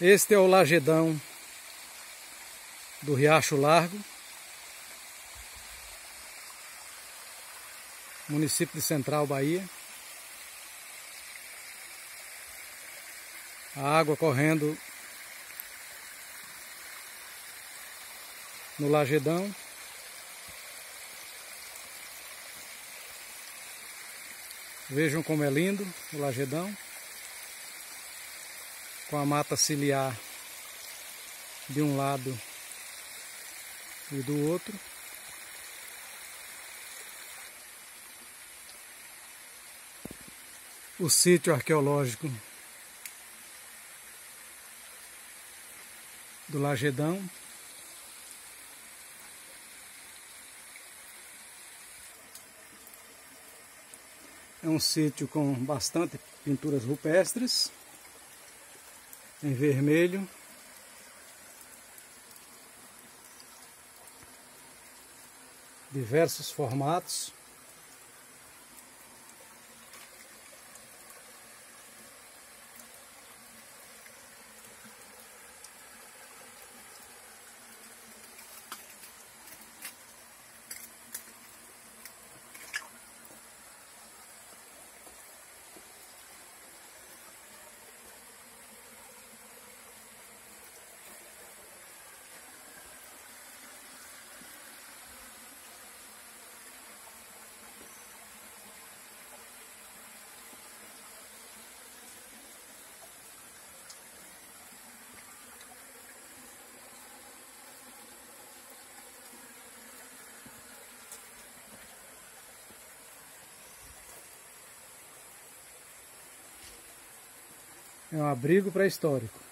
Este é o Lagedão do Riacho Largo, município de Central, Bahia. A água correndo no Lagedão. Vejam como é lindo o Lagedão com a mata ciliar de um lado e do outro. O sítio arqueológico do Lagedão. É um sítio com bastante pinturas rupestres em vermelho. Diversos formatos. É um abrigo pré-histórico.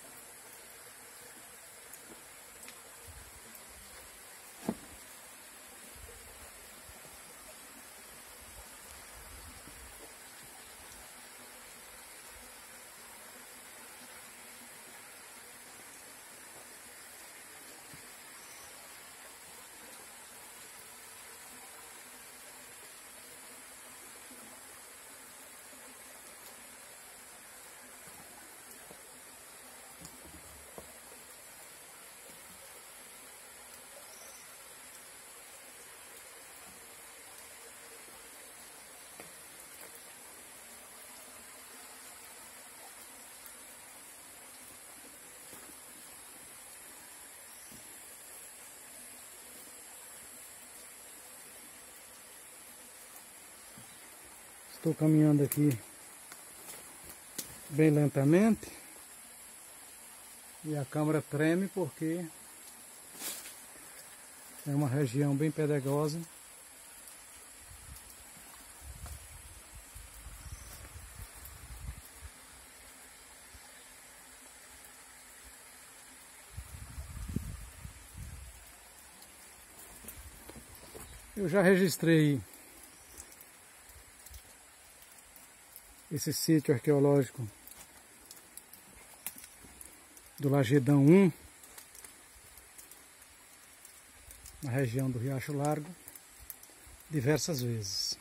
Estou caminhando aqui bem lentamente e a câmera treme porque é uma região bem pedregosa. Eu já registrei esse sítio arqueológico do Lagedão 1, na região do Riacho Largo, diversas vezes.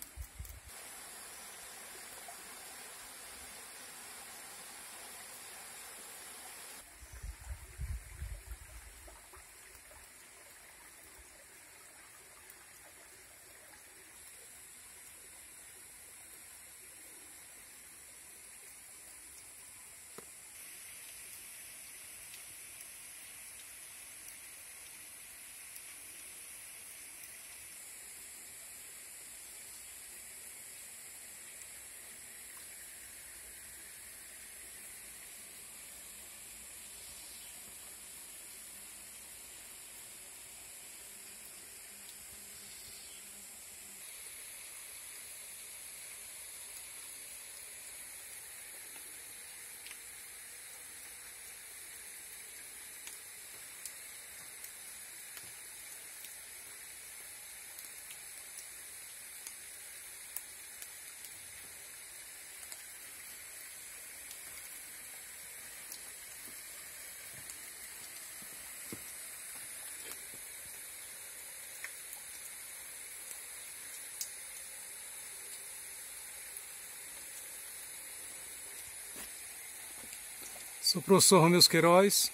Sou o professor Romeu Queiroz.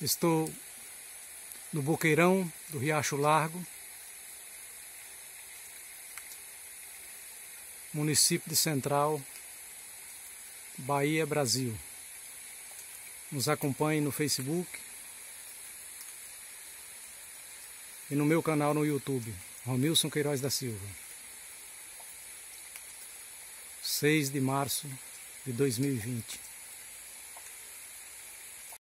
Estou no Boqueirão do Riacho Largo, município de Central, Bahia, Brasil. Nos acompanhe no Facebook e no meu canal no YouTube, Romilson Queiroz da Silva. 6 de março de 2020.